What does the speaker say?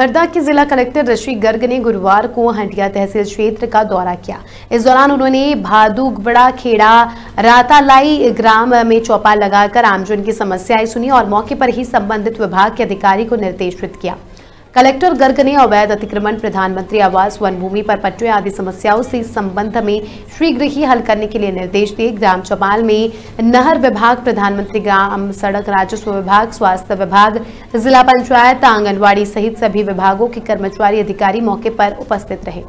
हरदा के जिला कलेक्टर ऋषि गर्ग ने गुरुवार को हंडिया तहसील क्षेत्र का दौरा किया। इस दौरान उन्होंने भादुगबड़ा खेड़ा, रातालाई ग्राम में चौपाल लगाकर आमजन की समस्याएँ सुनी और मौके पर ही संबंधित विभाग के अधिकारी को निर्देशित किया। कलेक्टर गर्ग ने अवैध अतिक्रमण, प्रधानमंत्री आवास वन भूमि पर पट्टे आदि समस्याओं से संबंध में शीघ्र ही हल करने के लिए निर्देश दिए। ग्राम चौपाल में नहर विभाग, प्रधानमंत्री ग्राम सड़क, राजस्व विभाग, स्वास्थ्य विभाग, जिला पंचायत आंगनबाड़ी सहित सभी विभागों के कर्मचारी अधिकारी मौके पर उपस्थित रहे।